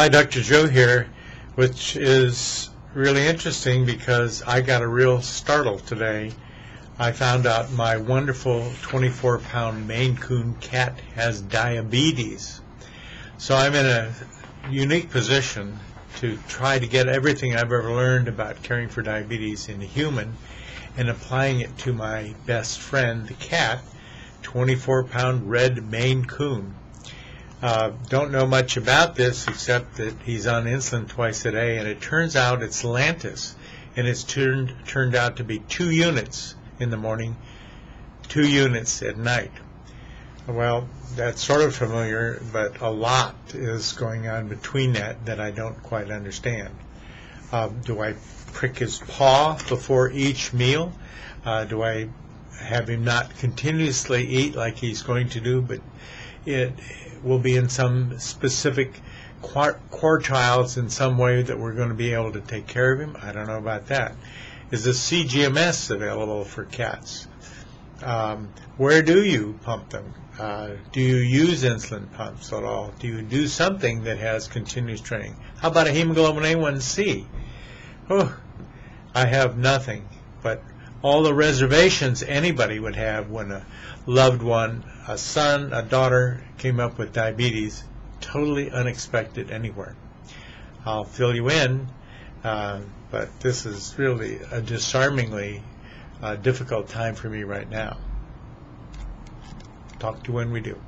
Hi, Dr. Joe here, which is really interesting because I got a real startle today. I found out my wonderful 24 pound Maine Coon cat has diabetes. So I'm in a unique position to try to get everything I've ever learned about caring for diabetes in a human and applying it to my best friend, the cat, 24 pound red Maine Coon. Uh, don't know much about this except that he's on insulin twice a day, and it turns out it's Lantus, and it's turned turned out to be two units in the morning, two units at night. Well, that's sort of familiar, but a lot is going on between that that I don't quite understand. Uh, do I prick his paw before each meal? Uh, do I have him not continuously eat like he's going to do, but it will be in some specific quartiles in some way that we're going to be able to take care of him. I don't know about that. Is the CGMS available for cats? Um, where do you pump them? Uh, do you use insulin pumps at all? Do you do something that has continuous training? How about a hemoglobin A1C? Oh, I have nothing but all the reservations anybody would have when a loved one, a son, a daughter, came up with diabetes, totally unexpected anywhere. I'll fill you in, uh, but this is really a disarmingly uh, difficult time for me right now. Talk to you when we do.